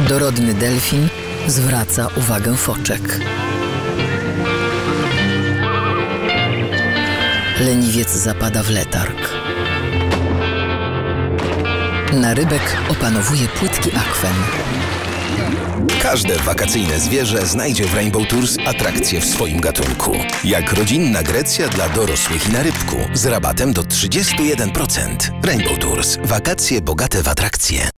Dorodny delfin zwraca uwagę foczek. Leniwiec zapada w letarg. Narybek opanowuje płytki akwen. Każde wakacyjne zwierzę znajdzie w Rainbow Tours atrakcję w swoim gatunku. Jak rodzinna Grecja dla dorosłych i na rybku z rabatem do 31%. Rainbow Tours. Wakacje bogate w atrakcje.